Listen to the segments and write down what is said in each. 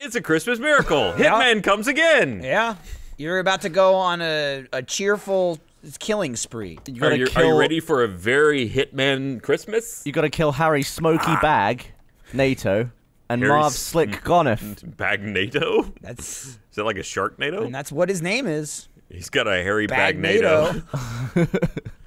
It's a Christmas miracle. Hitman comes again. Yeah. You're about to go on a, a cheerful killing spree. You Are you, kill. are you ready for a very Hitman Christmas? You gotta kill Harry Smoky ah. Bag, NATO, and Harry Marv Slick Bag NATO? That's Is that like a Sharknado? and that's what his name is. He's got a hairy Bagnato. Bagnado.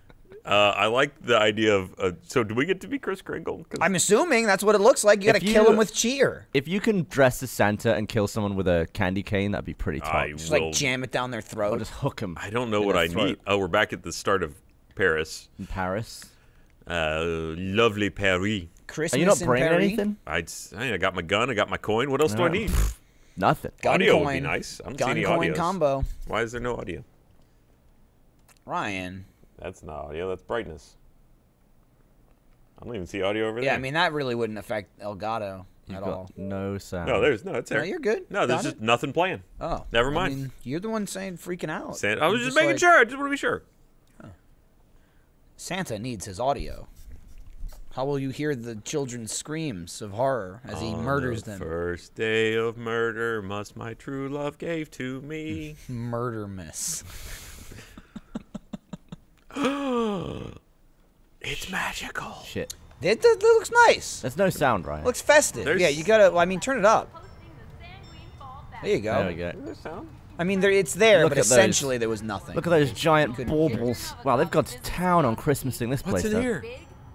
Uh, I like the idea of. Uh, so, do we get to be Kris Kringle? 'Cause I'm assuming that's what it looks like. You gotta kill him with cheer. If you can dress as Santa and kill someone with a candy cane, that'd be pretty tough. I Just will. like jam it down their Or throat. just hook him I don't know what I throat. need. Oh, we're back at the start of Paris. in Paris. Uh, lovely Paris. Christmas Are you not in bringing Paris. anything? I'd, s- I got my gun. I got my coin. What else do I need? Nothing. Gun Audio coin. would be nice. I don't see Gun any coin audios. combo. Why is there no audio? Ryan. That's not audio. That's brightness. I don't even see audio over there. Yeah, I mean that really wouldn't affect Elgato You've at got all. no sound. no, there's no. It's there. No, you're good. No, there's Got just it. nothing playing. Oh, Never I mind. mean, you're the one saying freaking out. Santa, I was You're just making like, sure. I just want to be sure. Santa needs his audio. How will you hear the children's screams of horror as he On murders the them? First day of murder, must my true love gave to me. Murder miss. it's magical. Shit. It, it looks nice. There's no sound, right? looks festive. There's- Yeah, you gotta. Well, I mean, turn it up. There you go. There we go. Does sound? I mean, there, it's there, Look but at those- essentially there was nothing. Look at those giant couldn't hear it. baubles. Wow, they've gone to town on Christmasing this What's place. in here?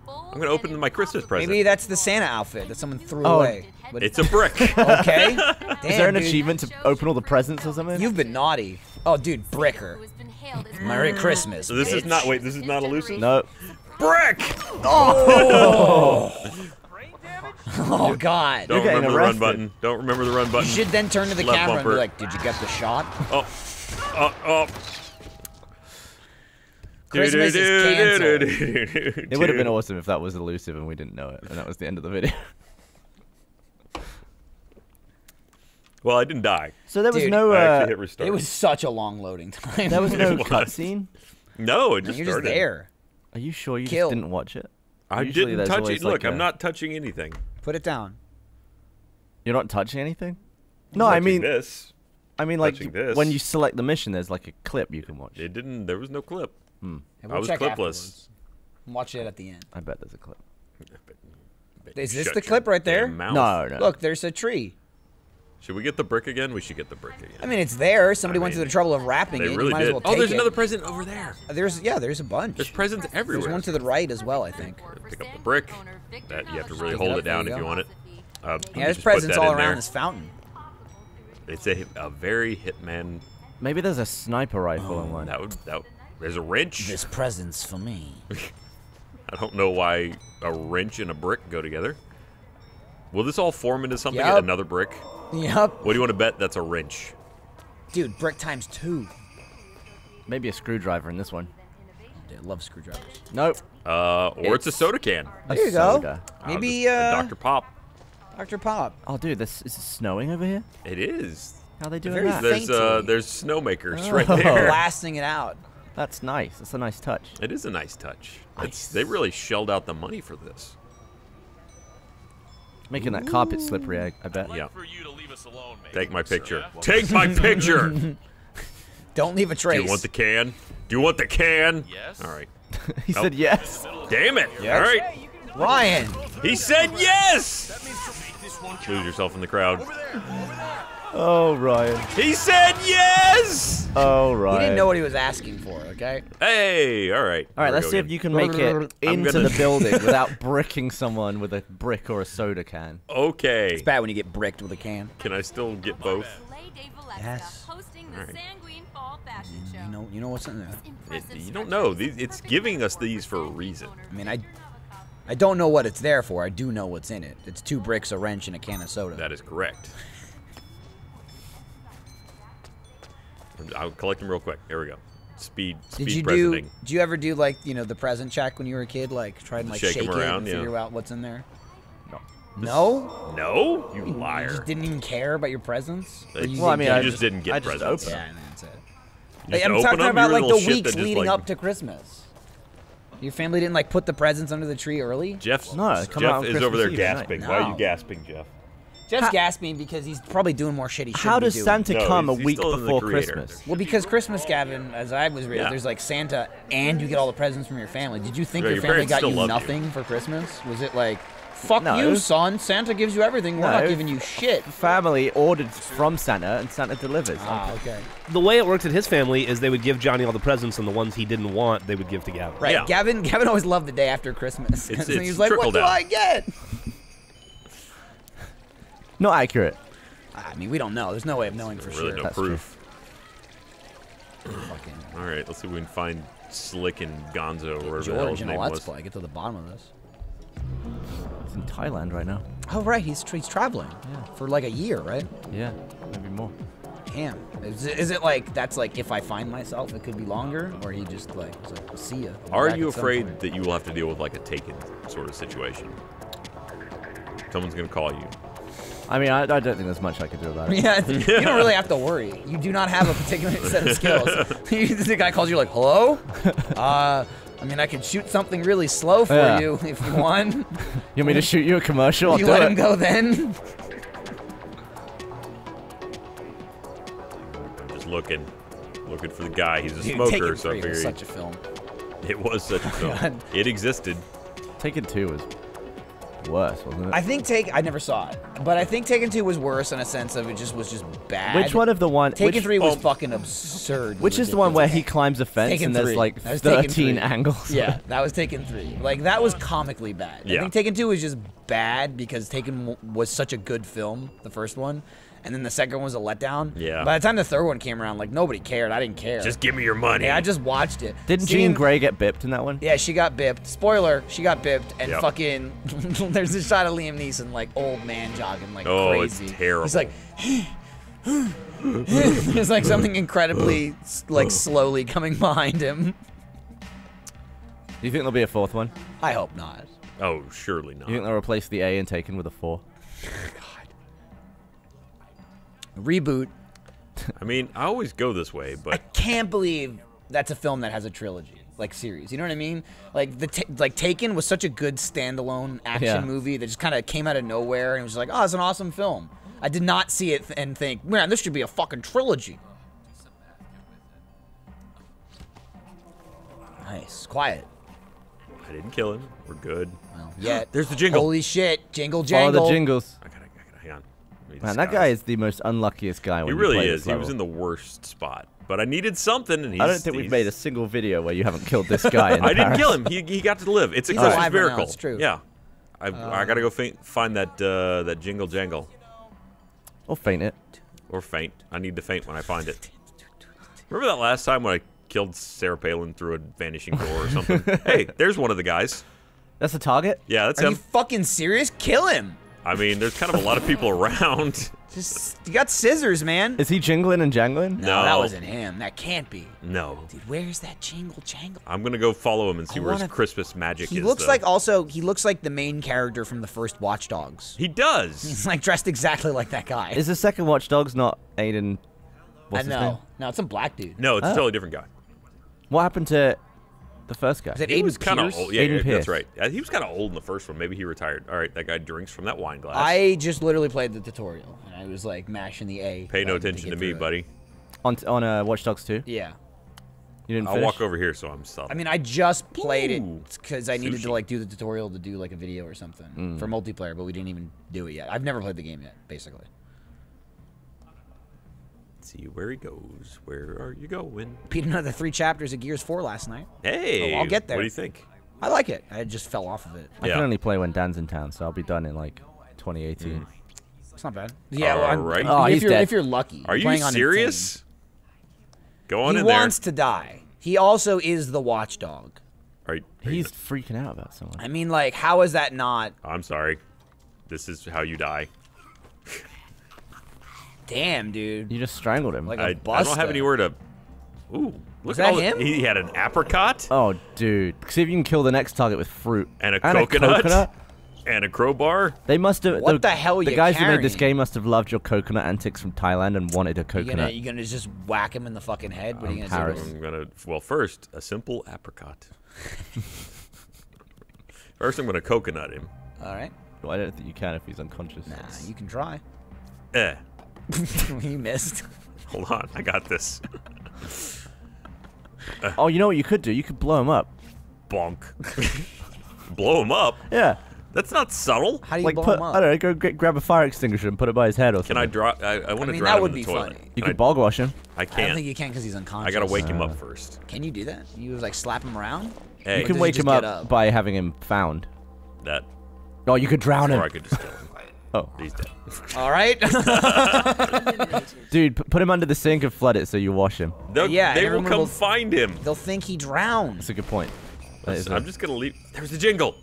I'm gonna open my Christmas present. Maybe that's the Santa outfit that someone threw Oh, away. But It's a brick. okay. Damn, Is there an dude. achievement to open all the presents or something? You've been naughty. Oh, dude, bricker. Merry mm. Christmas. So this is not. Wait, this is not elusive. no. Brick. Oh oh God. Don't getting remember the run button. Don't remember the run button. You should then turn to the Left camera and be like, "Did you get the shot?" Oh, oh, oh. Christmas is canceled. It would have been awesome if that was elusive and we didn't know it, and that was the end of the video. Well, I didn't die. So there was Dude, no. I Uh, actually hit restart. It was such a long loading time. there was no was. cutscene. no, it just You're just started. there. Are you sure you Kill. just didn't watch it? I Usually didn't there's touch always it. Look, like I'm a- not touching anything. Put it down. You're not touching anything. No, I Touching mean, this. I mean, like touching this. when you select the mission, there's like a clip you can watch. It didn't. There was no clip. Hey, I we'll was check clipless. afterwards. Watch it at the end. I bet there's a clip. Is this Shut the your clip right there? damn mouth. No, no. Look, there's a tree. Should we get the brick again? We should get the brick again. I mean, it's there. Somebody I went to mean, the trouble of wrapping they it. really you might did. as well oh, there's it. another present over there. There's yeah, there's a bunch. There's presents everywhere. There's one to the right as well, I think. Pick up the brick. That you have to really Pick it hold up, it down there if you you want it. Uh, Yeah, there's presents all around there. this fountain. It's a a very hitman. Maybe there's a sniper rifle in one. That would that. There's a wrench. This present's for me. I don't know why a wrench and a brick go together. Will this all form into something? Yup. Another brick? Yep. What do you want to bet? That's a wrench. Dude, brick times two. Maybe a screwdriver in this one. Dude, I love screwdrivers. Nope. Uh, or it's, a soda can. There you go. soda. Uh, Maybe the- the uh, Dr. Pop. Dr. Pop. Oh, dude, this is it snowing over here. It is. How they doing Very that? There's uh, there's snowmakers right Oh. there. Blasting it out. That's nice. That's a nice touch. It is a nice touch. It's, Nice. they really shelled out the money for this. Making that carpet slippery, I, I bet. Yeah. For you to leave us alone, mate. Take my So, picture. yeah? Take my picture. Do Don't leave a trace. Do you want the can? Do you want the can? Yes. All right. he said yes. Damn it. Yes. All right. Ryan. He said yes. Lose yourself in the crowd. Oh, Ryan. He said yes. Oh, Ryan. He didn't know what he was asking for, okay? Hey. All right. All right, let's go see if you can make it into gonna- the building without bricking someone with a brick or a soda can. Okay. It's bad when you get bricked with a can. Can I still get both? Yes. hosting the Alright. Sanguine Fall Fashion Show. You know, you know what's in there. It, you don't know. it's giving us these for a reason. I mean, I, I don't know what it's there for. I do know what's in it. It's two bricks, a wrench, and a can of soda. That is correct. I'll collect them real quick. Here we go. Speed. Speed Did you presenting. do? Did you ever do like you know the present check when you were a kid? Like try and like Shake 'em shake, it around, and yeah. figure out what's in there. No. No, No, you you liar. just didn't even care about your presents. Or They- you Well, I mean, you? I just just- didn't get I just presents. opened yeah, that's it. You just I'm talking them, about like the weeks leading like- up to Christmas. Your family didn't like put the presents under the tree early. Jeff's No, come Jeff out on is over there Eve at night. gasping. Why are you gasping, Jeff? Jeff's gasping because he's probably doing more shitty shit he should How does doing. Santa No, come he's- a week still in the before. Christmas? Well, because Christmas, Gavin, as I was raised, Yeah. there's like Santa, and you get all the presents from your family. Did you think Yeah, your your family got you love you. nothing for Christmas? Was it like, fuck No. you, son? Santa gives you everything. We're No. not giving you shit. Family ordered from Santa, and Santa delivers. Ah, okay. The way it works at his family is they would give Johnny all the presents, and the ones he didn't want, they would give to Gavin. Right. Yeah. Gavin. Gavin always loved the day after Christmas. It's- So it's he's like, trickle what do down. I get? Not accurate. I mean, we don't know. There's no way of knowing for Really sure. no That's proof. Fucking All right, let's see if we can find Slick and Gonzo, wherever the hell George his in name let's was. play. Get to the bottom of this. It's in Thailand right now. Oh right, he's he's traveling. Yeah. For like a year, right? Yeah, maybe more. Damn. Is it, is it like that's like if I find myself, it could be longer, or he just like, was like see ya. I'll be Are you afraid that you will have to deal with like a taken sort of situation? Someone's gonna call you. I mean, I, I don't think there's much I could do about it. Yeah, you don't really have to worry. You do not have a particular set of skills. the guy calls you like, "Hello, uh, I mean, I could shoot something really slow for Yeah. you if you want. You want me to shoot you a commercial? I'll you do let it. him go then." I'm just looking, looking for the guy. He's a Dude, smoker, Taken so I 3 figure was such a film. it was such a film. God. It existed. Taken two was worse, wasn't it? I think Take. I never saw it, but I think Taken Two was worse in a sense of it just was just bad. which one of the one? Taken which, Three was oh, fucking absurd. Which is the one where he climbs a fence Taken and there's three. like That 13 angles? Yeah, that was Taken three. Like that was comically bad. I think Taken two was just bad because Taken was such a good film, the first one, and then the second one was a letdown. Yeah. By the time the third one came around, like nobody cared. I didn't care. Just give me your money. yeah, I just watched it. Didn't Seeing- Jean Grey get bipped in that one? Yeah, she got bipped. Spoiler: she got bipped, and Yep. fucking there's a shot of Liam Neeson like old man jogging like Oh, it's crazy. terrible. He's like. There's like something incredibly like slowly coming behind him. Do you think there'll be a fourth one? I hope not. oh, surely not. You think they'll replace the A in Taken with a four? Reboot. I mean, I always go this way, but I can't believe that's a film that has a trilogy, like series. You know what I mean? Like the ta- like Taken was such a good standalone action Yeah. movie that just kind of came out of nowhere and it was like, oh, it's an awesome film. I did not see it th- and think, man, this should be a fucking trilogy. Nice, quiet. I didn't kill him. We're good. Well, yet There's the jingle. Holy shit, jingle Follow jangle. the jingles. I gotta, I gotta hang on. Let me Man, that guy is the most unluckiest guy. He When you really play is. This He was in the worst spot, but I needed something, and he's. I don't think we've made a single video where you haven't killed this guy. In I didn't kill him. He, he got to live. It's a He's Christmas alive right now, it's true. Yeah, I I gotta go faint, find that uh, that jingle jangle Or faint it. or faint. I need to faint when I find it. Remember that last time when I killed Sarah Palin through a vanishing door or something? hey, there's one of the guys. That's a target. Yeah, that's Are him. you fucking serious? Kill him. I mean, there's kind of a lot of people around. Just you got scissors, man. Is he jingling and jangling? no, that wasn't him. That can't be. No, Dude, where's that jingle jangle? I'm gonna go follow him and see I where his wanna- Christmas magic He is. looks though. like also he looks like the main character from the first Watch Dogs. he does. He's like dressed exactly like that guy. Is the second Watch Dogs not Aiden? I What's uh, his name? know. No, it's a black dude. No, it's a Oh. totally different guy. What happened to the first guy? Is it He Aiden was kind of old. Yeah, Aiden yeah, that's right. He was kind of old in the first one. Maybe he retired. All right, that guy drinks from that wine glass. I just literally played the tutorial and I was like mashing the A. Pay no attention get to me, it. buddy. On on uh, Watch Dogs 2? Yeah. You didn't I'll finish? walk over here so I'm stopped. I mean, I just played Ooh, it because I needed sushi. to like do the tutorial to do like a video or something Mm. for multiplayer, but we didn't even do it yet. I've never played the game yet, basically. See where he goes. Where are you going? Beat another three chapters of Gears 4 last night. Hey, Oh, I'll get there. What do you think? I like it. I just fell off of it. I Yeah. can only play when Dan's in town, so I'll be done in like 2018. Mm. It's not bad. Yeah, well, I'm- Alright. Oh, oh, if he's you're dead. if you're lucky. Are You're playing on serious? Go on Insane. in He there. wants to die. He also is the watchdog. Are you- are you- He's freaking out about someone. I mean, like, how is that not? I'm sorry. This is how you die. Damn, dude. You just strangled him. Like a I, I buster. don't have anywhere to. Ooh, look Was at that all the- him? He had an apricot. oh, dude. See if you can kill the next target with fruit And a and coconut? A coconut. And a crowbar. They must have. What the hell are The you guys who made this game must have loved your coconut antics from Thailand and wanted a You coconut. gonna you gonna just whack him in the fucking head? What are you Um, gonna do? I'm gonna. Well, first a simple apricot. first, I'm gonna coconut him. All right. Well, I don't think you can if he's unconscious. Nah, you can try. Eh. you missed. Hold on, I got this. Oh, you know what you could do? You could blow him up. Bonk. Blow him up. Yeah. That's not subtle. How do you Like blow put, him I don't know, go get, grab a fire extinguisher and put it by his head or Can. I draw? I, I want I to mean, drown that him would in be the toilet. funny. You Can could bog wash him. I, I I don't can't. think you can because he's unconscious. I gotta wake him Uh. up first. Can you do that? You like slap him around? Hey, You can wake him up, up? by having him found. that. Oh, you could drown Or him. I could just kill him. Oh, He's dead. All right. dude, put him under the sink and flood it so you wash him. They'll- Yeah, they will come will- find him. They'll think he drowned. That's a good point. That is I'm just gonna leave. There's the jingle.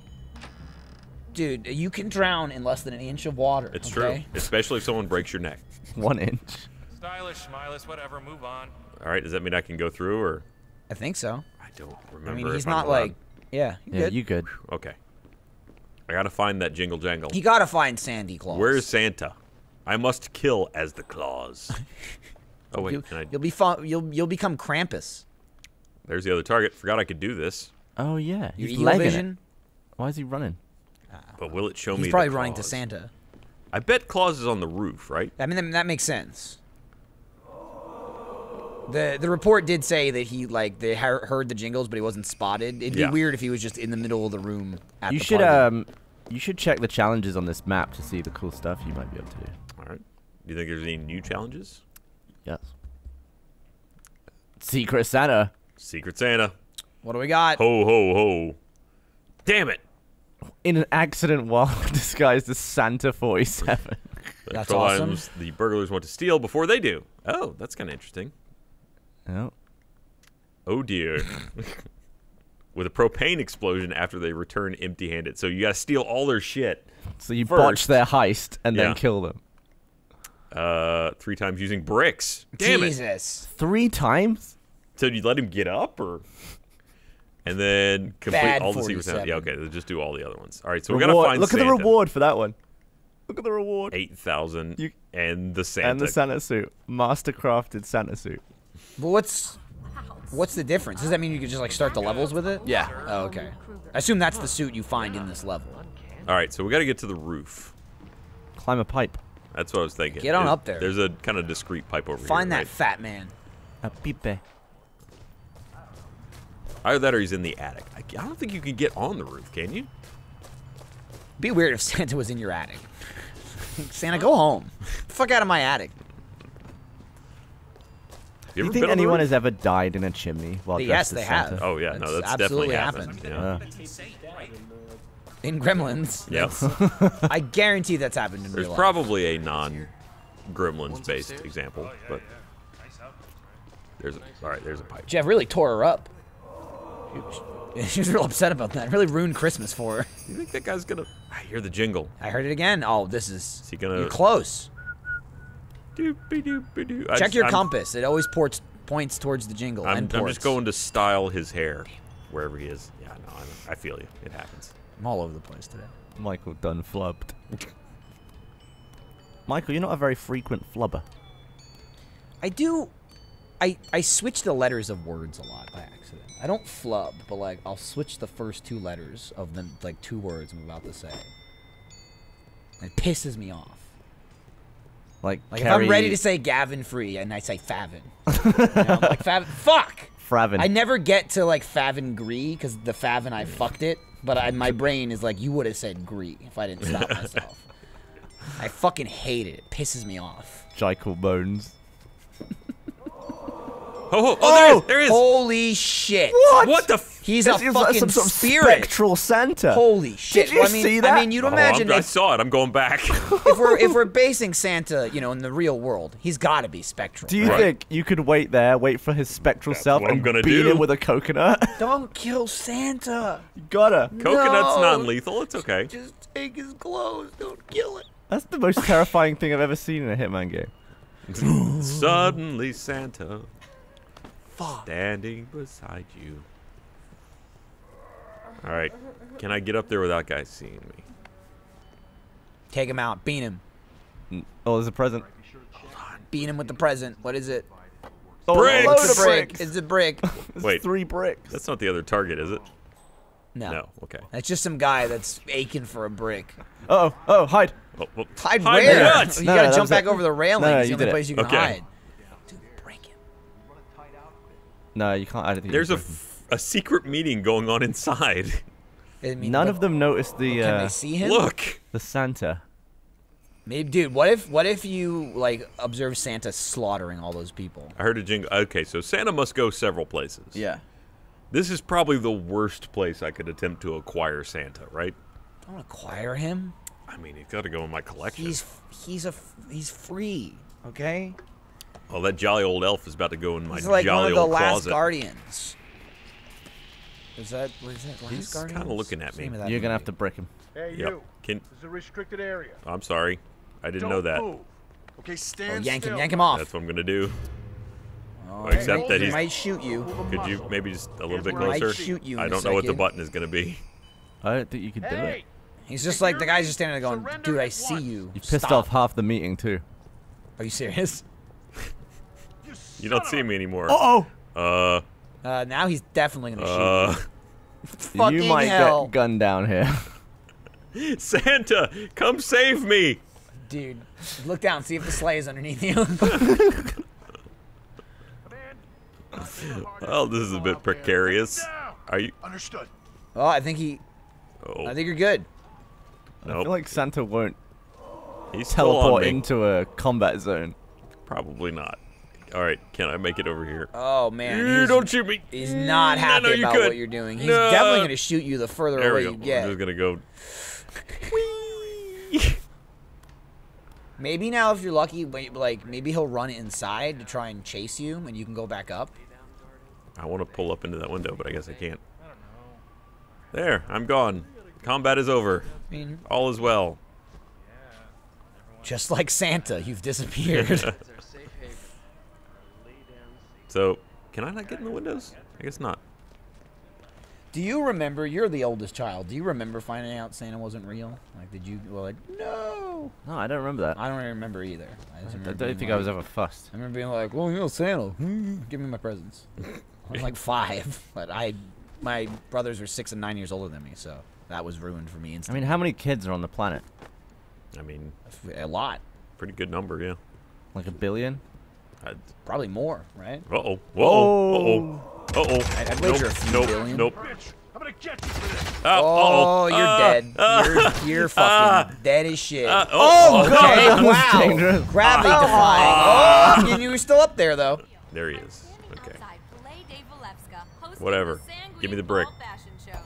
Dude, you can drown in less than an inch of water. It's okay? true, especially if someone breaks your neck. one inch. Stylish, smileless, whatever, move on. All right, does that mean I can go through, or I think so. I don't remember. I mean, he's if I'm not allowed- like. Yeah, you Yeah, good. you good. Okay. I gotta find that jingle jangle. You gotta find Sandy Claus. Where's Santa? I must kill as the Claus. oh wait, you? can I? You'll be fun. You'll you'll become Krampus. There's the other target. Forgot I could do this. Oh yeah, Your he's eagle legging vision. it. Why is he running? Ah. But will it show He's me? He's probably the running to Santa. I bet Claus is on the roof, right? I mean, that, that makes sense. The the report did say that he like they heard the jingles, but he wasn't spotted. It'd Yeah. be weird if he was just in the middle of the room at You the should party. um, you should check the challenges on this map to see the cool stuff you might be able to do. All right. Do you think there's any new challenges? Yes. Secret Santa. Secret Santa. What do we got? Ho ho ho. Damn it. In an accident while disguised as Santa 47. The That's control awesome. items the burglars want to steal before they do. Oh, that's kind of interesting. Oh. Oh dear. With a propane explosion after they return empty-handed. So you gotta steal all their shit. So you First. botch their heist and Yeah. then kill them. Uh, three times using bricks. Damn it. Jesus. Three times? So you let him get up, or and then complete Bad all the secrets. Yeah, 47. okay. Then just do all the other ones. All right. So we gotta find Look Santa. at the reward for that one. Look at the reward. Eight thousand and the Santa. And the Santa suit. Mastercrafted Santa suit. But what's what's the difference? Does that mean you could just like start the levels with it? Yeah. Oh, okay. I assume that's the suit you find in this level. All right. So we gotta get to the roof. Climb a pipe. That's what I was thinking. Get on There- up there. There's a kind of discreet pipe over Find here. Find that fat man. A pipe. Either that or he's in the attic. I, I don't think you can get on the roof, can you? Be weird if Santa was in your attic. Santa, go home. Fuck out of my attic. Have Do you think been on the anyone has ever died in a chimney while yes, dressed they as have. Santa? Oh yeah, no, That's that's definitely happened. happened. Yeah. In Gremlins. Yep. I guarantee that's happened in There's real life. probably a non-Gremlins based example, but there's a, all right. There's a pipe. Jeff really tore her up. She was real upset about that. Really ruined Christmas for her. You think that guy's gonna? I hear the jingle. I heard it again. Oh, this is. Is he gonna? You're close. Doopy-doopy-doo. I Check just- your I'm- compass. It always ports points towards the jingle. I'm, and I'm just going to style his hair wherever he is. Yeah, no, I, I feel you. It happens. I'm all over the place today. Michael done flubbed. Michael, you're not a very frequent flubber. I do. I I switch the letters of words a lot by accident. I don't flub, but like I'll switch the first two letters of the like two words I'm about to say. It pisses me off. Like, Like if I'm ready to say Gavin Free and I say Favin, you know, I'm like Favin. Fuck. Fravin. I never get to like Favin Gree because the Favin I fucked it, but I, my brain is like you would have said Gree if I didn't stop myself. I fucking hate it. It pisses me off. Jekyll Bones. Oh, oh, oh, there he is. There he is. Holy shit! What the? F- He's a This is like fucking some sort of spirit. spectral Santa. Holy shit! Did you I mean, see I that? mean, you'd Oh, imagine I'm- I saw it. I'm going back. if we're if we're basing Santa, you know, in the real world, he's got to be spectral. Do you Right. think you could wait there, wait for his spectral self, what I'm and gonna beat do. him with a coconut? Don't kill Santa. you gotta. Coconut's No. non-lethal. It's okay. Just take his clothes. Don't kill it. That's the most terrifying thing I've ever seen in a Hitman game. Suddenly Santa standing beside you. All right, can I get up there without guys seeing me? Take him out. Beat him. Mm. Oh, there's a present. Beat him with the present. What is it? Oh, Bricks! a load It's of a brick. bricks. It's a brick. There's Wait. three bricks. That's not the other target, is it? No. No. Okay. That's just some guy that's aching for a brick. Oh, oh, hide. Oh, well, Hide, where? what? You No, gotta jump back it. over the railing. No, no, it's the you only did it. place you can Okay. hide. Dude, break him. No, you can't. I don't think There's a, can. f- a secret meeting going on inside. I mean, None but of them noticed the Can uh, they see him? Look. the Santa. Maybe, dude. What if what if you like observe Santa slaughtering all those people? I heard a jingle. Okay, so Santa must go several places. Yeah. This is probably the worst place I could attempt to acquire Santa, right? Don't acquire him. I mean, he's got to go in my collection. He's he's a he's free. Okay. oh, that jolly old elf is about to go in my He's like one jolly of the old last closet. guardians. Is that what is that? Last He's kinda looking at me. name of that You're gonna have to break him. Hey, Yep. you. Can This is a restricted area. I'm sorry, I didn't Don't know that. Move. Okay, Oh, stand yank him, yank him off. That's what I'm gonna do. Oh, except that he might shoot you. Could you maybe just a little bit Might closer? shoot you in I a don't know what the button is gonna be. I don't think you could do it. He's just like the guy's just standing there going, Surrender "Dude, I see you." You pissed Stop." off half the meeting too. Are you serious? you, You don't see of a- me anymore. Uh oh. Uh, Uh, now he's definitely gonna shoot uh, you. Fucking you might hell, get gunned down here. Santa, come save me! dude. Look down, see if the sleigh is underneath you. Well, this is a bit precarious. Are you? Understood. oh, I think he. Oh, I think you're good. I feel like Santa won't He's still on teleport into a combat zone. Probably not. All right, can I make it over here? Oh man, he's, don't shoot me. he's not happy know you about could. what you're doing. He's No. definitely gonna shoot you the further There away you I'm get. just gonna go. Maybe now, if you're lucky, like maybe he'll run inside to try and chase you, and you can go back up. I want to pull up into that window, but I guess I can't. There, I'm gone. Combat is over. I mean, All is well. just like Santa, you've disappeared. So, can I not get in the windows? I guess not. Do you remember? You're the oldest child. Do you remember finding out Santa wasn't real? Like, did you? Well, like, no. No, I don't remember that. I don't remember either. I, just I remember don't being think I was ever fussed. I remember being like, "Well, you know, Santa, hmm, give me my presents." I was like five, but I, my brothers were six and nine years older than me, so that was ruined for me I mean, how many kids are on the planet? I mean, a lot, pretty good number, yeah. Like a billion? I'd, probably more, right? uh-oh. Whoa. Uh-oh. Oh. Uh-oh. I'd nope, wager a few nope, billion. Nope. I'm gonna get you for this. Uh, Oh, uh-oh. you're Ah, dead. Uh. you're you're fucking dead as shit. Oh, oh, oh, okay, that wow. dangerous. Gravity defying. Oh, and you were still up there though. There he is. Okay. Outside, Play Dave Walewska, hosting Whatever. Give me the brick. Fall Fashion Show.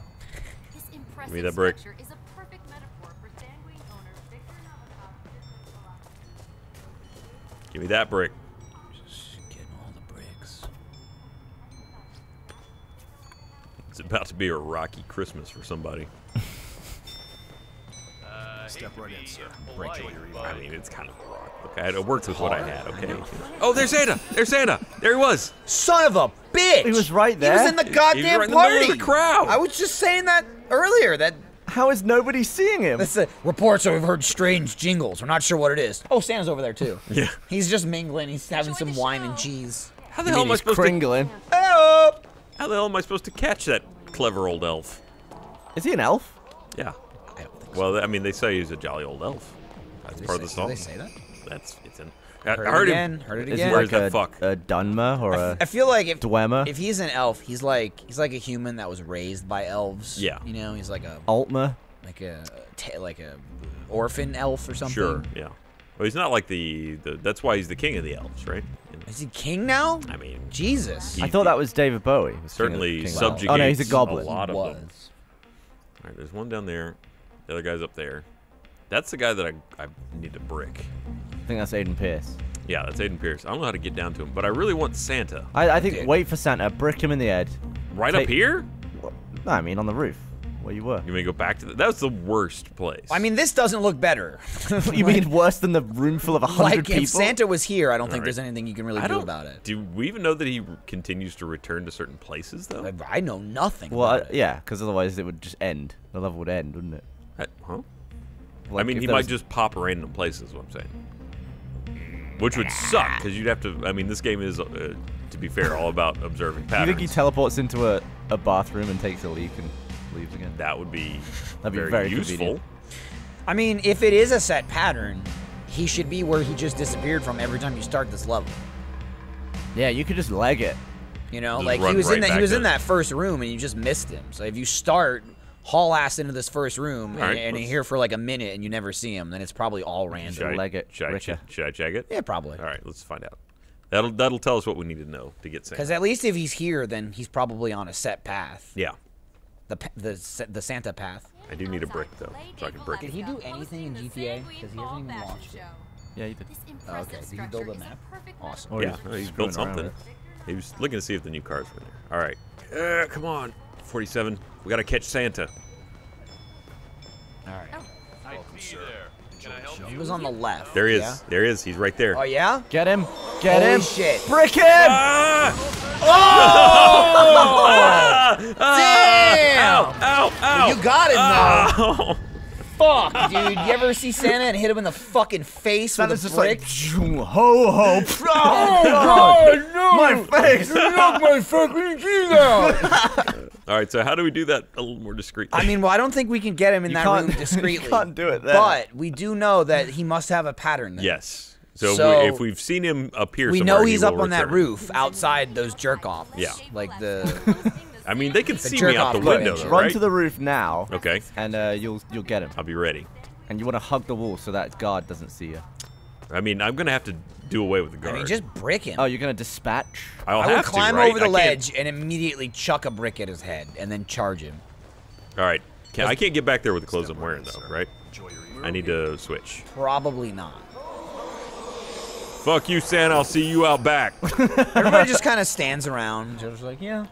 This impressive me that brick. structure is a perfect metaphor for Sanguine owner Victor Novikov's business philosophy. Give me that brick. It's about to be a rocky Christmas for somebody. Step right in, sir. I mean, it's kind of a rock. Look, I had, it worked with what I had, okay? Oh, there's Santa! There's Santa! There he was! Son of a bitch! He was right there. He was in the goddamn right in the party. of the crowd. I was just saying that earlier. That How is nobody seeing him? that's the reports. We've heard strange jingles. We're not sure what it is. Oh, Santa's over there too. Yeah. He's just mingling. He's having Enjoy some wine and cheese. How the You hell am I he's supposed to... cringling? Oh, How the hell am I supposed to catch that clever old elf? Is he an elf? Yeah. I don't think so. Well, I mean, they say he's a jolly old elf. That's They part of say- the do They say that. That's it's in. I, Heard I it heard again. him. Heard it again. he Where's like that a, fuck? a Dunmer or a I feel like if Dwemer? if he's an elf, he's like he's like a human that was raised by elves. Yeah. You know, he's like a Altmer? like a ta- like a orphan elf or something. Sure. Yeah. Well, he's not like the, the. That's why he's the king of the elves, right? And, Is he king now? I mean, Jesus. he I thought that was David Bowie. was king of- certainly king of- subjugates Oh no, he's a goblin. a lot of was. them. All right, there's one down there. The other guy's up there. That's the guy that I, I need to brick. I think that's Aiden Pearce. Yeah, that's Aiden Pearce. I don't know how to get down to him, but I really want Santa. I, I think Dude. wait for Santa, brick him in the head. Right up here? No, I mean on the roof, where you were. You may go back to the, that was the worst place. I mean, this doesn't look better. you mean worse than the room full of a hundred like people? if Santa was here, I don't think Alright. there's anything you can really I do don't about it. Do we even know that he continues to return to certain places though? I- I know nothing. well, about I, it. yeah, because otherwise it would just end. The level would end, wouldn't it? I- huh? I mean, he there might was- just pop random places. Is what I'm saying. Which would suck because you'd have to. I mean, this game is, uh, to be fair, all about observing Do you think he teleports into a, a bathroom and takes a leak and leaves again? that would be That'd be very, very useful. convenient. I mean, if it is a set pattern, he should be where he just disappeared from every time you start this level. Yeah, you could just leg it. You know, Just like he was right in that he was to in that first room and you just missed him. So if you start haul ass into this first room and, Alright, and you're here for like a minute and you never see him, then it's probably all random. Should I, leg it, should, I, should, should I check it? Yeah, probably. All right, let's find out. That'll that'll tell us what we need to know to get sent. Because at least if he's here, then he's probably on a set path. Yeah, The the the Santa path. I do need a brick though, so I can brick Did he do anything in GTA? Because he hasn't even watched it. Yeah, you did. Oh, okay. Did he build a map? perfect Awesome. Or yeah, he's he's built something. He was looking to see if the new cars were there. All right, uh, come on, 47. We gotta catch Santa. All right. I see you He was on the left. There he is. Yeah? There he is. He's right there. Oh yeah. Get him! Get Holy him! shit. Brick him! Ah! Damn! Ow! Ow! Ow! You got him now. Ow! Fuck, dude. You ever see Santa and hit him in the fucking face Santa's with just a brick? like, ho ho! oh god, no! My face! Look my fucking teeth out! All right. So how do we do that a little more discreetly? I mean, well, I don't think we can get him in You that can't- room you can't do it there. But we do know that he must have a pattern. There. yes. So, if So- we, if we've seen him appear, We somewhere, know he he's will up on that roof outside those jerk offs. Yeah. Like the. I mean, they can see me out the window, footage. though, Run to the roof now, Okay, and uh, you'll you'll get him. I'll be ready. And you want to hug the wall so that guard doesn't see you. I mean, I'm gonna have to do away with the guard. I guard. mean, just brick him. Oh, you're gonna dispatch? I'll I would have climb to, right? over the I can't- ledge and immediately chuck a brick at his head and then charge him. All right. Can, I can't get back there with the clothes I'm wearing, though, sir. right? Enjoy your evening. I need to switch. Probably not. Fuck you, Santa. I'll see you out back. Everybody just kind of stands around, just like, yeah.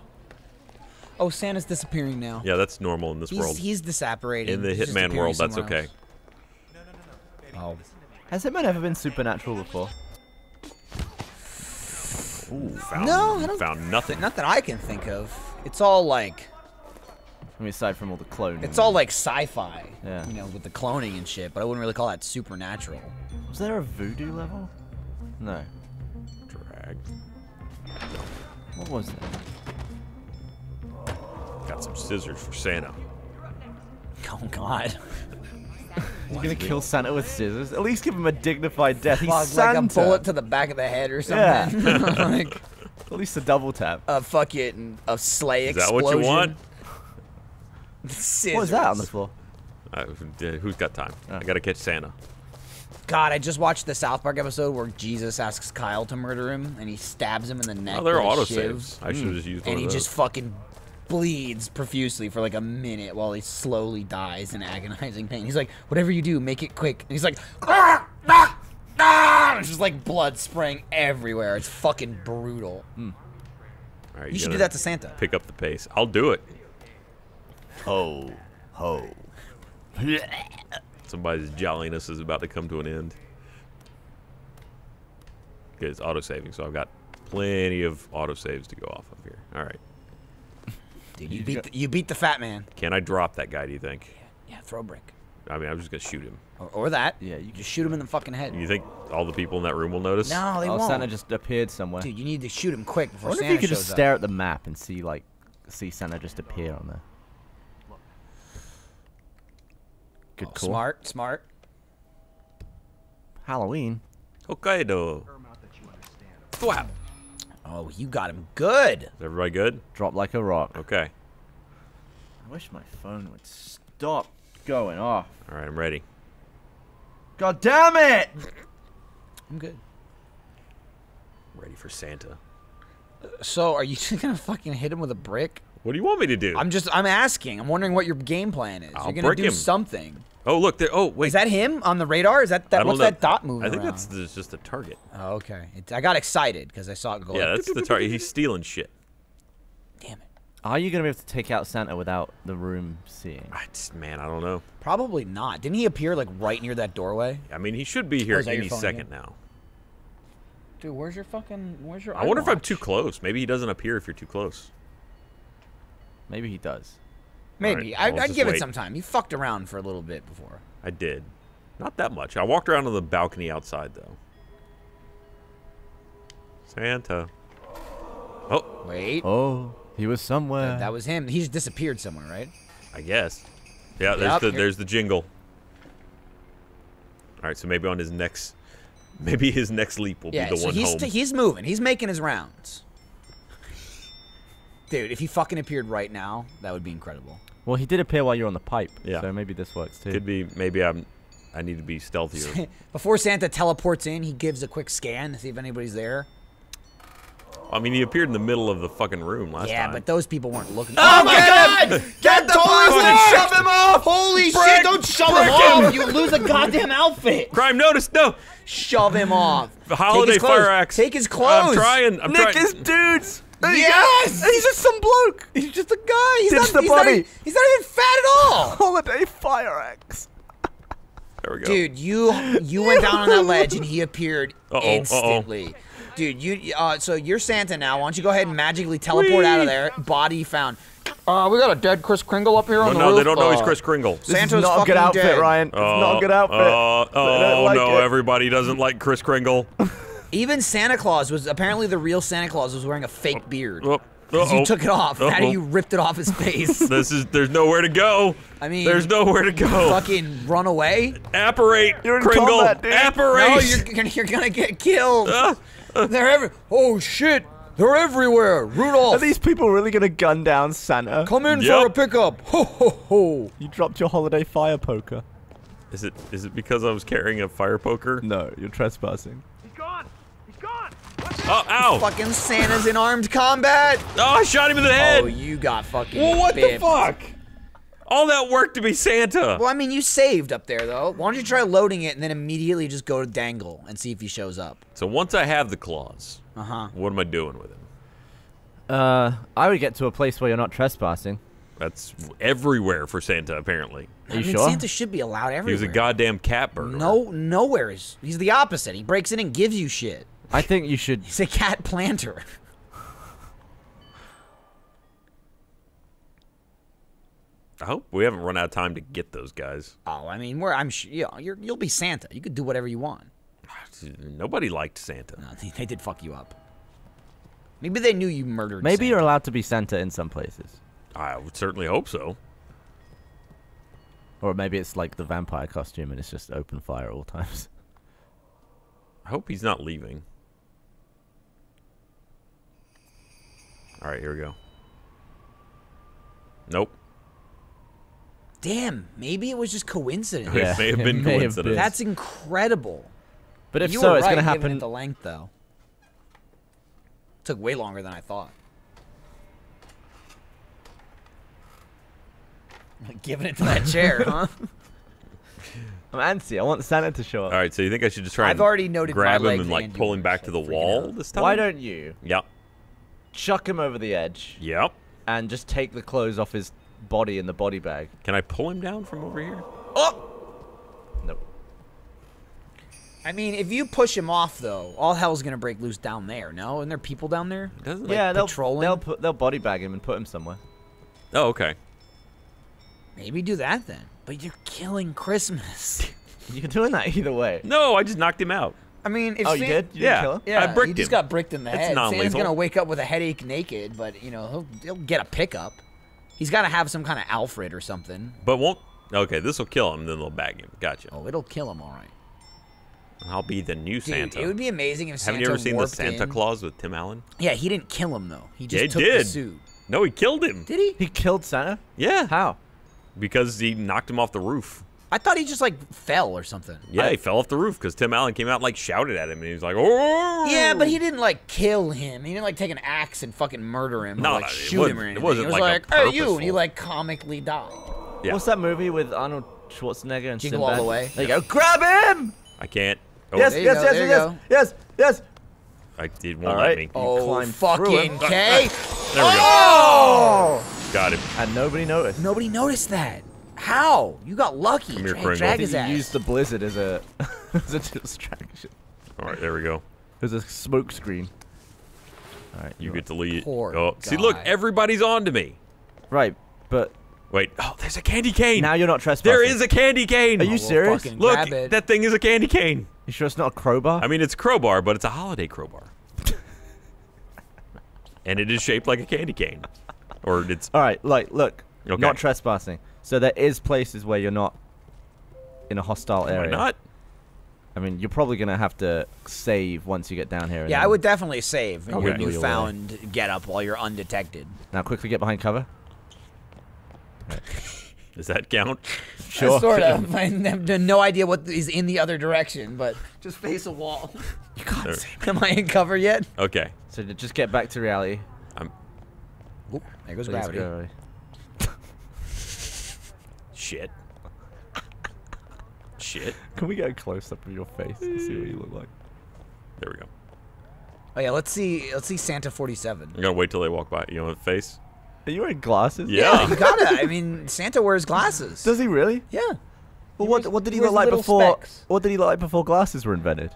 Oh, Santa's disappearing now. yeah, that's normal in this He's, world. he's disapparating. in the He's Hitman world, that's somewhere okay. else. Oh. Has Hitman ever been supernatural before? Ooh, found, No, I don't- found nothing. Not that I can think of. It's all like I mean, aside from all the cloning. it's all like sci-fi. Yeah. You know, with the cloning and shit. But I wouldn't really call that supernatural. Was there a voodoo level? No. Drag. What was there? Got some scissors for Santa. Oh God. You're gonna kill Santa with scissors? At least give him a dignified death. He's Fuck, Santa. like a bullet to the back of the head or Yeah. something. like At least a double tap. a fucking a sleigh Is that explosion. what you want? What was that on the floor? Uh, who's got time? Oh. I gotta catch Santa. God, I just watched the South Park episode where Jesus asks Kyle to murder him, and he stabs him in the neck. Oh, they're with a auto shiv, saves. I should have just used one and of he those. just fucking bleeds profusely for like a minute while he slowly dies in agonizing pain. He's like, "Whatever you do, make it quick." And he's like, "Ah, ah, ah!" It's just like blood spraying everywhere. It's fucking brutal. All right, You should do that to Santa. Pick up the pace. I'll do it. Ho, ho. Somebody's jolliness is about to come to an end. Okay, it's auto saving, so I've got plenty of auto saves to go off of here. All right. Dude, you beat the, you beat the fat man. Can I drop that guy, do you think? Yeah, yeah throw a brick. I mean, I'm just going to shoot him. Or, or that. Yeah, you Just shoot him in the fucking head. You think all the people in that room will notice? No, they Oh, won't. Santa just appeared somewhere. Dude, you need to shoot him quick before I before wonder Santa if you could shows just up. stare at the map and see, like, see Santa just appear on there. Good Oh, call. Smart, smart. Halloween. Hokkaido. Thwap. Oh, you got him good. Is everybody good? Drop like a rock. Okay. I wish my phone would stop going off. All right, I'm ready. God damn it! I'm good. Ready for Santa. So, are you just gonna fucking hit him with a brick? What do you want me to do? I'm just, I'm asking. I'm wondering what your game plan is. I'll You're gonna brick do him. something. Oh, look there. Oh, wait. Is that him on the radar? Is that I that? don't What's know. that dot moving I think around? that's the, just a target. Oh, okay. It, I got excited because I saw it go. Yeah, that's the target. He's stealing shit. damn it. Are you gonna be able to take out Santa without the room seeing? I just, man, I don't know. Probably not. Didn't he appear like right near that doorway? I mean, he should be here is that your any second again? now. Dude, where's your fucking? Where's your? I wonder if I'm too close. Maybe he doesn't appear if you're too close. Maybe he does. Maybe. Alright, I, I'd just give it some time. You fucked around for a little bit before. I did. Not that much. I walked around on the balcony outside though. Santa. Oh, Wait. Oh, he was somewhere. That was him. He's disappeared somewhere, right? I guess. Yeah, there's Yep, the here- there's the jingle. All right, so maybe on his next, maybe his next leap will Yeah, be the so one he's home. he's moving. He's making his rounds. Dude, if he fucking appeared right now, that would be incredible. well, he did appear while you're on the pipe. Yeah. So maybe this works too. Could be maybe I'm, I need to be stealthier. Before Santa teleports in, he gives a quick scan to see if anybody's there. I mean, he appeared in the middle of the fucking room last yeah, time. but those people weren't looking. Oh, oh my God! Get the fucking shove him off! Holy Brick! shit! Don't shove him off! You lose a goddamn outfit. Crime notice, no. Shove him off. The holiday Take his clothes. fire axe. Take his clothes. I'm clothes. trying. I'm Nick trying. is dudes. Yes! He's just some bloke. He's just a guy. He's Ditch not, the he's body. Not, even- he's not even fat at all. Holiday fire axe. There we go. Dude, you you went down on that ledge and he appeared Uh-oh, uh-oh. instantly. Dude, you uh, so you're Santa now. Why don't you go ahead and magically teleport out of there? Body found. Uh, we got a dead Kris Kringle up here no, on the no, roof. they don't know he's Uh, Kris Kringle. This Santa's is not a fucking good outfit, dead. Ryan. It's not a good outfit. Uh, oh like no, it. everybody doesn't like Kris Kringle. Even Santa Claus was apparently the real Santa Claus was wearing a fake beard. Oh, 'Cause you uh-oh. took it off. How do Uh-oh. you ripped it off his face? This is there's nowhere to go. I mean, There's nowhere to go. fucking run away. Apparate, You're Kringle. combat. Apparate. No, you're gonna, you're gonna get killed. Ah, They're every. Oh shit! They're everywhere. Rudolph, Are these people really gonna gun down Santa? come in for a pickup. Ho ho ho. You dropped your holiday fire poker. is it is it because I was carrying a fire poker? No, you're trespassing. He's gone. He's gone. Watch Oh, ow! Fucking Santa's in armed combat. Oh, I shot him in the head. Oh, you got fucking. well, what the fuck? All that work to be Santa. Well, I mean, you saved up there though. Why don't you try loading it and then immediately just go to Dangle and see if he shows up? So once I have the Claus, Uh huh. what am I doing with him? Uh, I would get to a place where you're not trespassing. That's everywhere for Santa, apparently. Are I you mean, sure? Santa should be allowed everywhere. He was a goddamn cat burglar. No, nowhere is. He's the opposite. He breaks in and gives you shit. I think you should. He's a cat planter. I hope we haven't run out of time to get those guys. Oh, I mean, we're, I'm sure you know, you're, you'll be Santa. You could do whatever you want. Nobody liked Santa. No, they, they did fuck you up. Maybe they knew you murdered. Maybe Santa. you're allowed to be Santa in some places, I would certainly hope so. or maybe it's like the vampire costume and it's just open fire at all times. I hope he's not leaving. All right, here we go. Nope. Damn, maybe it was just coincidence. It may have been may have coincidence. been. That's incredible. But if you so, were it's right, gonna happen. It the length though. Took way longer than I thought. Giving it to that chair, huh? I'm antsy. I want Santa to show up. All right, so you think I should just try I've and already noted grab him and like pull him back to the wall out. this time? Why don't you Yep. Chuck him over the edge Yep. and just take the clothes off his body in the body bag? Can I pull him down from over here? Oh! Nope. I mean, if you push him off though, all hell's gonna break loose down there. No, and there are people down there. Doesn't yeah, they'll patrolling? they'll put they'll body bag him and put him somewhere. Oh, okay. Maybe do that then. But you're killing Christmas. You're doing that either way. No, I just knocked him out. I mean, if Oh, you San- did? You Yeah. didn't kill him? Yeah, I bricked he just him. got bricked in the It's head. Santa's non-lethal. gonna wake up with a headache naked, but you know he'll he'll get a pickup. He's got to have some kind of Alfred or something. But won't. Okay, this will kill him, then they'll bag him. Gotcha. Oh, it'll kill him, all right. I'll be the new Dude, Santa. it would be amazing if Santa Haven't you ever seen the Santa in. Claus with Tim Allen? Yeah, he didn't kill him though. He just he took the did. suit. No, he killed him. Did he? He killed Santa? Yeah. How? Because he knocked him off the roof. I thought he just like fell or something. Yeah, he fell off the roof because Tim Allen came out and like shouted at him, and he was like, "Oh!" Yeah, but he didn't like kill him. He didn't like take an axe and fucking murder him No, or like no, it shoot him wasn't- or it anything. wasn't it was like like, a hey you, and he like comically died. Yeah. What's that movie with Arnold Schwarzenegger and Jingle Sinbad? All the Way? There you go. Grab him! I can't. Oh, yes, yes, go, yes, yes, yes, yes, yes. I did won't All let right. me. Oh, climbed through fucking him. K! There we go. Oh! Got him. And nobody noticed. Nobody noticed that. How? You got lucky. Come here, Drag, drag his ass. used the blizzard as a as a distraction. All right, there we go. There's a smoke screen. All right, You you're get to lead. Poor Oh, see, look, everybody's on to me. right. But Wait. Oh, there's a candy cane. Now you're not trespassing. there is a candy cane. Are you We'll serious? Look, grab it. that thing is a candy cane. You sure it's not a crowbar? I mean, it's a crowbar, but it's a holiday crowbar. and it is shaped like a candy cane. Or it's All right, like, look, Okay. not trespassing. So there is places where you're not in a hostile area. why area. not? I mean, you're probably gonna have to save once you get down here. Yeah, I would definitely save in your Okay. newfound get up while you're undetected. Now quickly get behind cover. Does that count? Sure. Sort of. I have no idea what is in the other direction, but just face a wall. You can't There. see. Am I in cover yet? Okay. So just get back to reality. I'm Oop, there goes Please gravity. Go. shit. shit. Can we get a close up of your face to see what you look like? There we go. Oh yeah, let's see. Let's see Santa 47. I'm gonna wait till they walk by. You know what face? Are you wearing glasses? Yeah. you gotta. I mean, Santa wears glasses. Does he really? yeah. Well, what what did he wears look like before? specs. What did he look like before glasses were invented?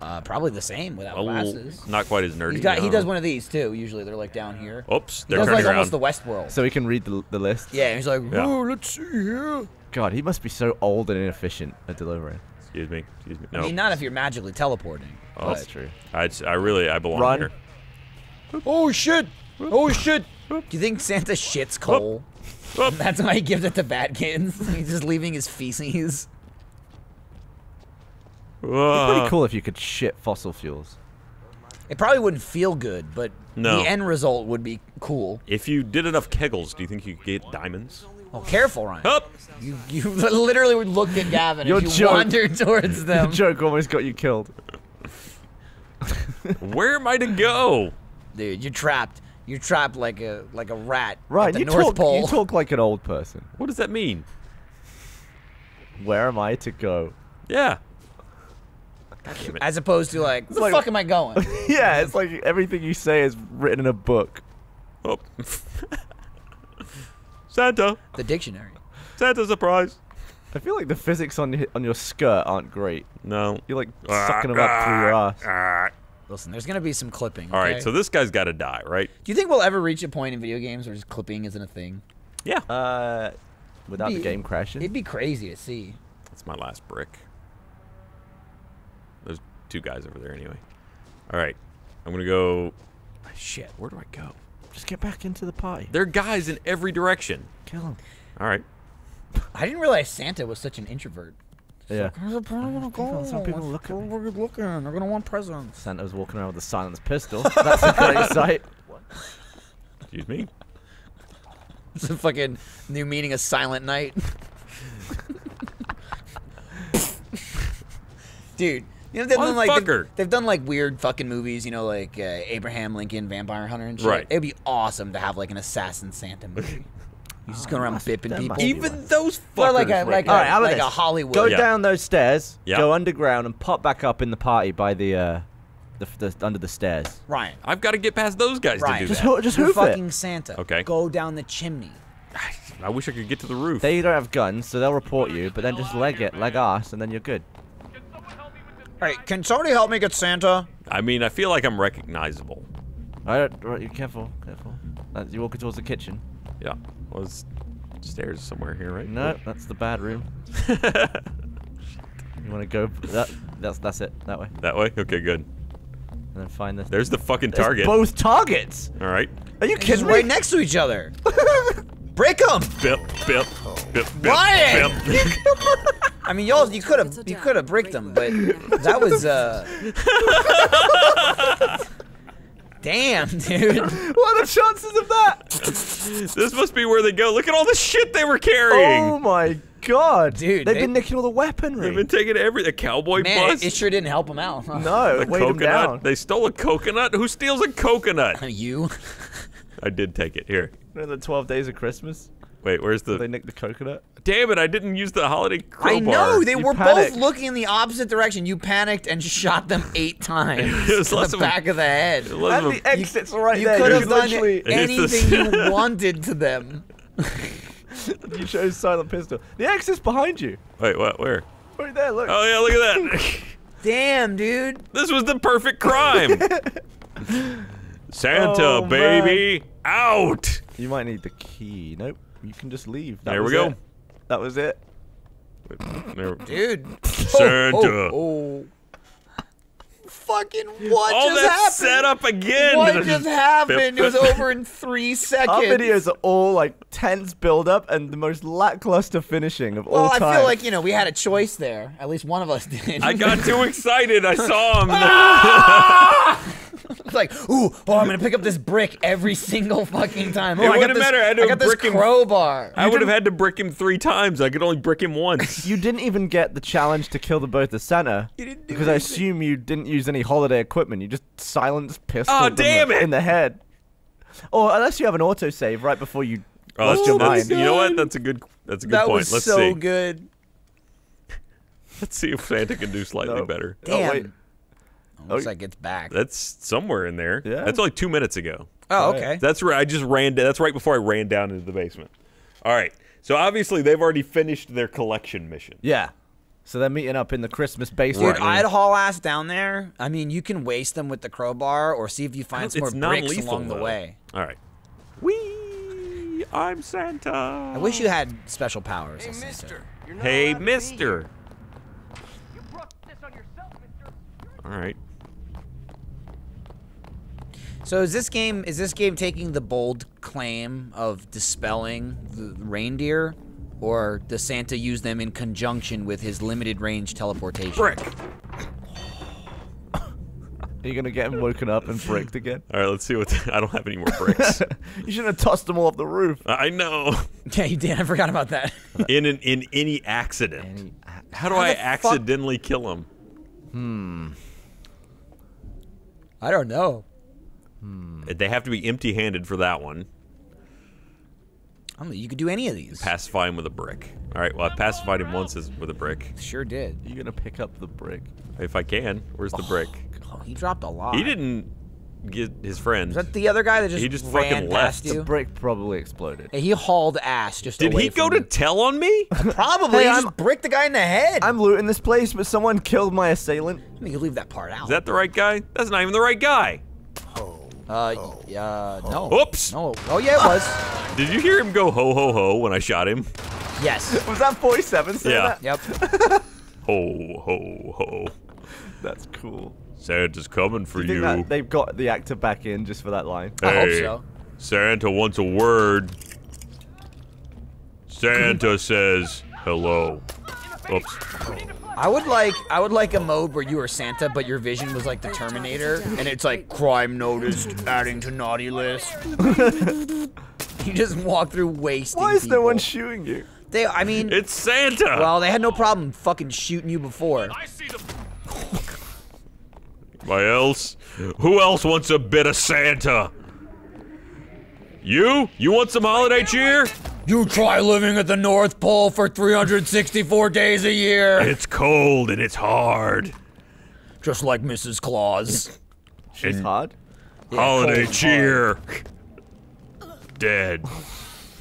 Uh, probably the same without Oh, glasses. not quite as nerdy. He's got, he does one of these too. Usually they're like down here. Oops, they're does turning like around. almost the Westworld. So he can read the, the list. yeah, he's like, Yeah. oh, let's see here. God, he must be so old and inefficient at delivering. Excuse me. Excuse me. I No. mean, not if you're magically teleporting. Oh, That's true. I, I really I belong Run. here. Oh shit! Oh shit! Do you think Santa shits coal? That's why he gives it to Batkins. He's just leaving his feces. Whoa. It'd be pretty cool if you could shit fossil fuels. It probably wouldn't feel good, but No. the end result would be cool. If you did enough kegels, do you think you could get diamonds? Oh, careful, Ryan. Up. You, you literally would look at Gavin Your as you joke- wandered towards them. The them. joke almost got you killed. Where am I to go? Dude, you're trapped. You're trapped like a like a rat Right, at the you North talk. Pole. You talk like an old person. What does that mean? Where am I to go? Yeah. God damn it. As opposed to like, where the like- fuck am I going? yeah, it's like everything you say is written in a book. Oh. Santa. the dictionary. Santa surprise. I feel like the physics on your, on your skirt aren't great. No. You're like sucking them up through your ass. Ah. Listen, there's gonna be some clipping. All right, okay? so this guy's got to die, right? do you think we'll ever reach a point in video games where just clipping isn't a thing? Yeah. Uh, without the game crashing. It'd be crazy to see. That's my last brick. There's two guys over there anyway. All right. I'm going to go. Ah, shit, where do I go? Just get back into the party. There are guys in every direction. Kill them. All right. I didn't realize Santa was such an introvert. Yeah. Some people, some people look at me. looking. They're gonna want presents. Santa's walking around with a silenced pistol. That's a great sight. What? Excuse me. It's a fucking new meaning of Silent Night. Dude, you know they've done like they've, they've done like weird fucking movies. You know, like uh, Abraham Lincoln, Vampire Hunter, and shit. Right. It'd be awesome to have like an assassin Santa movie. You just going around must- bipping people. must be Even those or fuckers. like a right like a, there. All right, like a Hollywood. Go Yeah. down those stairs, Yeah. go underground, and pop back up in the party by the, uh, the, the under the stairs. Ryan. I've got to get past those guys Ryan. to do Just that. hoo- just You're hoof fucking it. Santa. Okay. Go down the chimney. I wish I could get to the roof. They don't have guns, so they'll report you. But then just leg it, leg ass, and then you're good. All right, can somebody help me get Santa? I mean, I feel like I'm recognizable. All right, right, you careful, careful. Uh, you're walking towards the kitchen. Yeah. Well, it's stairs somewhere here, right? No, that's the bad room. You want to go? That, that's that's it. That way, That way? Okay, good. and then find this. There's the fucking target. There's target. both targets. All right. Are you Just kidding right next to each other. Break them. Bip, bip, bip, bip, Ryan! bip. I mean, y'all, you could have, you could have bricked them, but that was, uh. Damn, dude. what are the chances of that? this must be where they go. Look at all the shit they were carrying. Oh my god, Dude, They've they- been nicking all the weaponry. They've been taking every the cowboy Man, bus. it, it sure didn't help them out. Huh? no, the weighed them coconut. down. They stole a coconut. Who steals a coconut? You? I did take it. Here. In the 12 days of Christmas, Wait, where's the... they nicked the coconut. Damn it! I didn't use the holiday crowbar. I know they You were panicked. both looking in the opposite direction. You panicked and shot them eight times It was to less the of a- back of the head. It was And a- the exit's right You there. could have done literally- anything you wanted to them. You chose silent pistol. The exit's behind you. Wait, what? Where? Right there, look. Oh yeah, look at that. Damn, dude. this was the perfect crime. Santa, Oh, baby, out. You might need the key. Nope. You can just leave. That There we was go. it. That was it. There- Dude. Santa. Oh, oh, oh. Fucking what All just that happened? set up again. What just happened? It was over in three seconds. Our videos are all like tense build up and the most lackluster finishing of Well, all I feel like you know we had a choice there. At least one of us did. I got too excited. I saw him. Ah! It's like, ooh, oh, I'm gonna pick up this brick every single fucking time. Oh, It I got wouldn't this, matter, I had to got this brick him- crowbar. I would have had to brick him three times. I could only brick him once. you didn't even get the challenge to kill the both the Santa. didn't do because I assume you didn't use any holiday equipment. You just silenced pistol Aw, in the- damn it! in the head. Or unless you have an autosave right before you Oh, lost your that's- mind. you know what? That's a good. That's a good that point. was Let's so see. good. Let's see if Santa can do slightly No. better. Damn. Oh, wait. Looks Oh, like it's back. That's somewhere in there. Yeah. That's only two minutes ago. oh, okay. That's right. I just ran. That's right before I ran down into the basement. All right. So obviously they've already finished their collection mission. Yeah. So they're meeting up in the Christmas basement. Dude, I'd haul ass down there. I mean, you can waste them with the crowbar, or see if you find some more bricks non-lethal along the way. All right. Wee! I'm Santa. I wish you had special powers. as Santa. Hey, Mister. You brought this on yourself, mister. All right. So is this game is this game taking the bold claim of dispelling the reindeer, or does Santa use them in conjunction with his limited range teleportation? Brick. Are you gonna get him woken up and bricked again? All right. Let's see what. I don't have any more bricks. you shouldn't have tossed them all off the roof. I know. Yeah, you did. I forgot about that. In an in any accident. How do I accidentally kill him? Hmm. I don't know. Hmm. They have to be empty-handed for that one. I don't. You could do any of these. Pacify him with a brick. All right. Well, I pacified him once with a brick. Sure did. You gonna pick up the brick? If I can. Where's the oh, brick? Oh, he dropped a lot. He didn't get his friend. Is that the other guy that just, He just ran fucking past left. you? Brick probably exploded. Hey, he hauled ass just Did away he go from to tell on me? Probably. Hey, I'm- just bricked the guy in the head. I'm looting this place, but someone killed my assailant. I mean, you leave that part out. Is that the right guy? That's not even the right guy. Uh, yeah, no. Oops. No. Oh, yeah, it was. Did you hear him go ho ho ho when I shot him? yes. Was that 47 saying Yeah. that? Yep. Ho ho ho. That's cool. Santa's coming for Do you you. that they've got the actor back in just for that line? I hope Hey, so. Santa wants a word. Santa says hello. Oops. I would like I would like a mode where you were Santa, but your vision was like the Terminator, and it's like crime noticed, adding to naughty list. you just walk through wasting. Why is no one shooting you? They, I mean, It's Santa. well, they had no problem fucking shooting you before. I see them. Why else? Who else wants a bit of Santa? You? You want some holiday cheer? You try living at the North Pole for 364 days a year, It's cold and it's hard. just like Mrs. Claus. She's And- hard. holiday cold, cheer. Dead.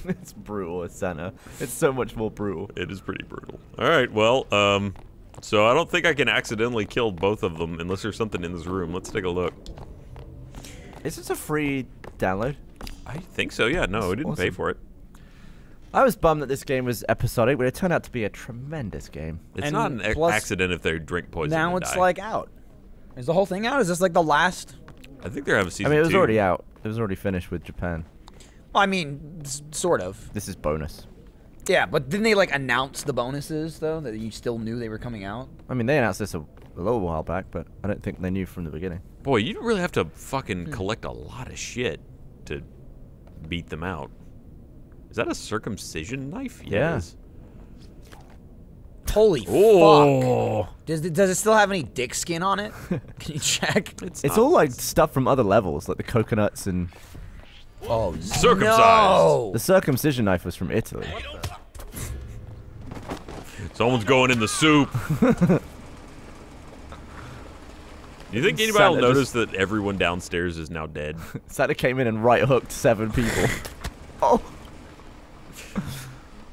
It's brutal as Santa. It's so much more brutal. It is pretty brutal. All right, well, um, so I don't think I can accidentally kill both of them unless there's something in this room. Let's take a look. Is this a free download? I think so. Yeah. No, we didn't pay for it. I was bummed that this game was episodic, but it turned out to be a tremendous game. It's And not an ac- plus- accident if they drink poison. now and it's die. like out. Is the whole thing out? Is this like the last? I think they're having season I mean, it was two. already out. It was already finished with Japan. Well, I mean, s- sort of. This is bonus. Yeah, but didn't they like announce the bonuses though that you still knew they were coming out? I mean, they announced this a, a little while back, but I don't think they knew from the beginning. Boy, you really have to Hmm. fucking collect a lot of shit to beat them out. Is that a circumcision knife? Yeah. Yes. Holy fuck! Oh, Does it, does it still have any dick skin on it? Can you check? it's, It's all like stuff from other levels, like the coconuts and Oh, circumcised. no! the circumcision knife was from Italy. Someone's going in the soup. you think anybody Santa will just- notice that everyone downstairs is now dead? Santa came in and right hooked seven people. oh.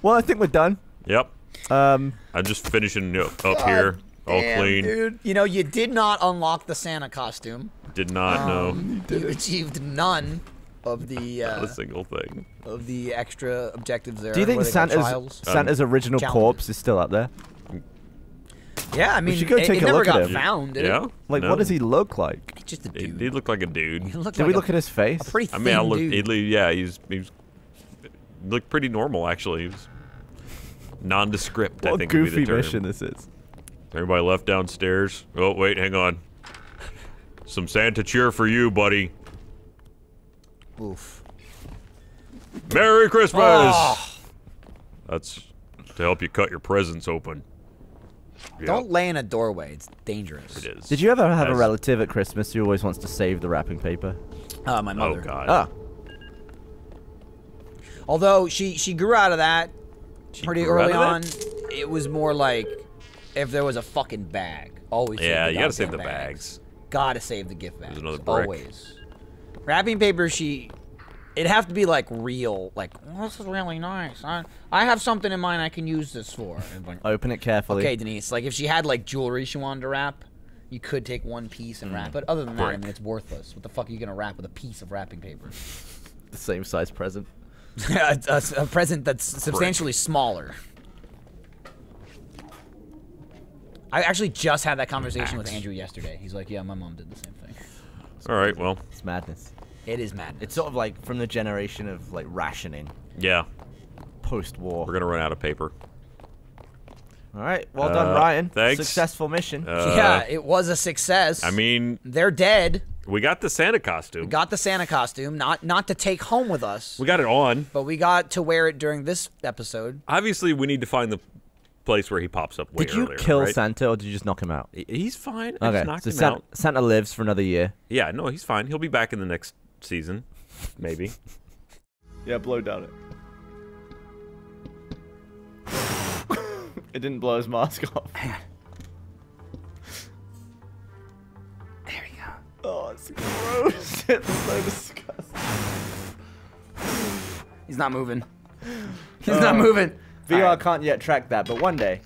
Well, I think we're done. yep. Um, I'm just finishing up, up here, all Damn, clean. dude. You know, you did not unlock the Santa costume. Did not know. You achieved none. of the uh, a single thing. of the extra objectives there. Do you think what are they called, Santa's trials? Santa's original challenges. corpse is still up there? Yeah, I mean, should go it, take it a never look at got him. found. Did Yeah. It? Like, No. what does he look like? He's just a He, dude. he looked like a dude. Did like we a, look at his face? a pretty I thin mean, I looked. dude. He, yeah, he's he's looked pretty normal actually. He was nondescript. I What a think would be goofy the term. mission this is. Everybody left downstairs. Oh wait, hang on. Some Santa cheer for you, buddy. Oof. Merry Christmas. Oh. That's to help you cut your presents open. Yeah, Don't lay in a doorway. It's dangerous. It is. Did you ever have a relative at Christmas who always wants to save the wrapping paper? Uh, my mother. Oh. God. Ah, Although she she grew out of that She pretty early on. that? It was more like if there was a fucking bag, always. save Yeah, the you gotta save the bags. Gotta save the gift bags. another brick. Always. Wrapping paper. She. It'd have to be like real. Like "Oh, this is really nice. I I have something in mind I can use this for. Like, open it carefully. okay, Denise. Like if she had like jewelry she wanted to wrap. You could take one piece and wrap mm. it. Other than that, I mean, it's worthless. What the fuck are you gonna wrap with a piece of wrapping paper? The same size present. a, a- a present that's substantially smaller. I actually just had that conversation with Andrew yesterday. He's like, "Yeah, my mom did the same thing." All right. Well, It's madness. It is madness. It's sort of like from the generation of like rationing, yeah, post-war. we're gonna run out of paper. All right, well done, Uh, Ryan. thanks. Successful mission. Uh, yeah, it was a success. I mean, they're dead. we got the Santa costume. We Got the Santa costume, not not to take home with us, we got it on. but we got to wear it during this episode. Obviously, we need to find the place where he pops up way did you earlier, kill right? Santa or did you just knock him out? He's fine. I Okay, just knocked so him Santa, out. Santa lives for another year. Yeah, no, he's fine. He'll be back in the next season, maybe. Yeah, blow down it. It didn't blow his mask off. There you go. Oh, it's gross. it's so disgusting. He's not moving. He's not oh. moving. VR can't yet track that, but one day.